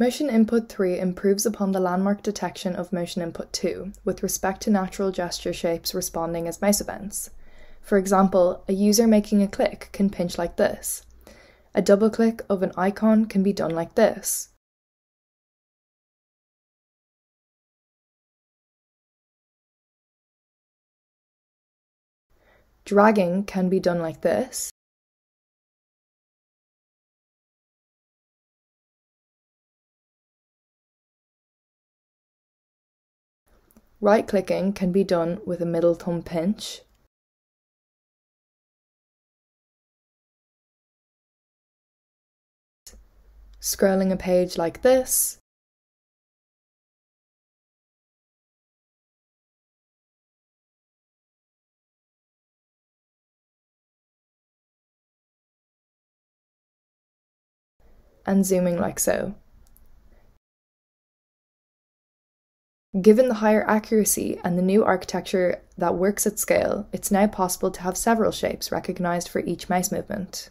MotionInput 3 improves upon the landmark detection of MotionInput 2 with respect to natural gesture shapes responding as mouse events. For example, a user making a click can pinch like this. A double click of an icon can be done like this. Dragging can be done like this. Right clicking can be done with a middle thumb pinch. Scrolling a page like this. and zooming like so. Given the higher accuracy and the new architecture that works at scale, it's now possible to have several shapes recognized for each mouse movement.